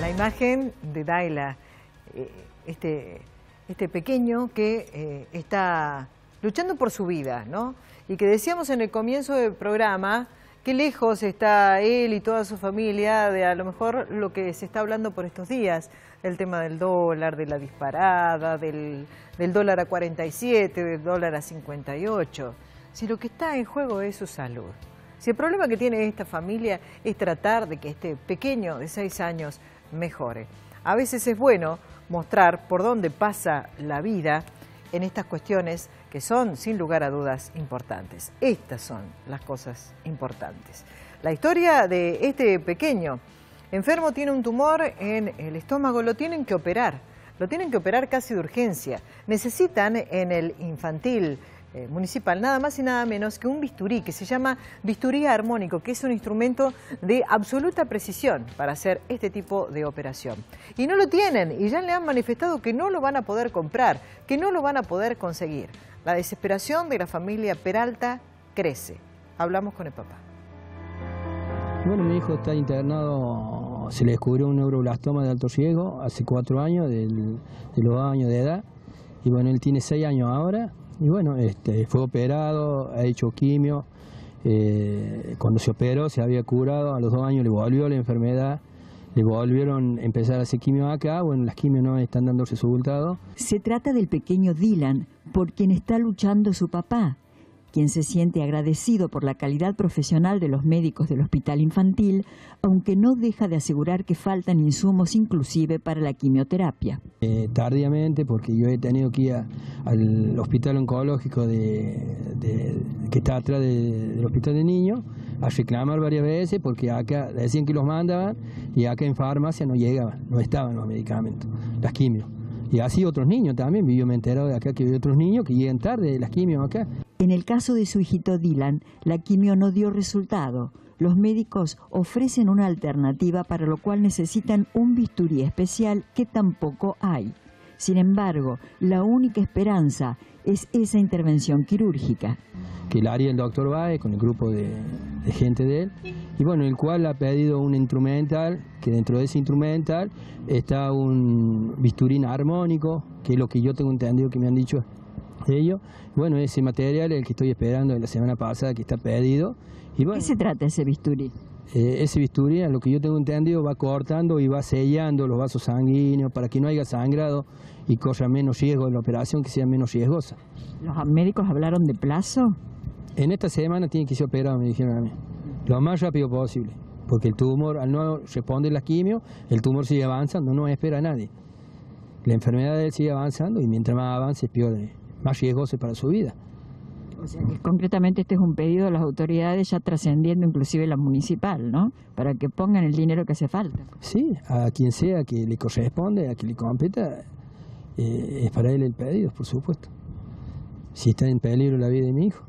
La imagen de Daila, eh, este, este pequeño que eh, está luchando por su vida, ¿no? Y que decíamos en el comienzo del programa qué lejos está él y toda su familia de a lo mejor lo que se está hablando por estos días, el tema del dólar, de la disparada, del, del dólar a 47, del dólar a 58. Si lo que está en juego es su salud. Si el problema que tiene esta familia es tratar de que este pequeño de seis años mejore. A veces es bueno mostrar por dónde pasa la vida en estas cuestiones que son, sin lugar a dudas, importantes. Estas son las cosas importantes. La historia de este pequeño enfermo tiene un tumor en el estómago, lo tienen que operar, lo tienen que operar casi de urgencia. Necesitan en el infantil eh, municipal nada más y nada menos que un bisturí que se llama bisturí armónico, que es un instrumento de absoluta precisión para hacer este tipo de operación. Y no lo tienen y ya le han manifestado que no lo van a poder comprar, que no lo van a poder conseguir. La desesperación de la familia Peralta crece. Hablamos con el papá. Bueno, mi hijo está internado, se le descubrió un neuroblastoma de alto riesgo hace cuatro años, de los años de edad. Y bueno, él tiene seis años ahora y bueno, este, fue operado, ha hecho quimio. Eh, cuando se operó se había curado, a los dos años le volvió la enfermedad, le volvieron a empezar a hacer quimio acá, bueno, las quimios no están dando resultados. Se trata del pequeño Dylan, por quien está luchando su papá, quien se siente agradecido por la calidad profesional de los médicos del hospital infantil, aunque no deja de asegurar que faltan insumos inclusive para la quimioterapia. Eh, tardíamente, porque yo he tenido que ir al hospital oncológico de, que está atrás del hospital de niños a reclamar varias veces porque acá decían que los mandaban y acá en farmacia no llegaban, no estaban los medicamentos, las quimios. Y así otros niños también, yo me he enterado de acá que hay otros niños que llegan tarde las quimios acá. En el caso de su hijito Dylan, la quimio no dio resultado. Los médicos ofrecen una alternativa para lo cual necesitan un bisturí especial que tampoco hay. Sin embargo, la única esperanza es esa intervención quirúrgica. Que la haría el doctor Baez con el grupo de, de, gente de él, y bueno, el cual ha pedido un instrumental, que dentro de ese instrumental está un bisturín armónico, que es lo que yo tengo entendido que me han dicho ellos. Bueno, ese material es el que estoy esperando de la semana pasada, que está pedido. Y ¿Qué se trata ese bisturí? Eh, ese bisturí, a lo que yo tengo entendido, va cortando y va sellando los vasos sanguíneos para que no haya sangrado y corra menos riesgo en la operación, que sea menos riesgosa. ¿Los médicos hablaron de plazo? En esta semana tiene que ser operado, me dijeron a mí. Lo más rápido posible. Porque el tumor, al no responder la quimio, el tumor sigue avanzando, no espera a nadie. La enfermedad de él sigue avanzando y mientras más avance, peor, más riesgoso para su vida. O sea que concretamente este es un pedido a las autoridades ya trascendiendo inclusive la municipal, ¿no? Para que pongan el dinero que hace falta. Sí, a quien sea que le corresponde, a quien le competa, eh, es para él el pedido, por supuesto. Si está en peligro la vida de mi hijo.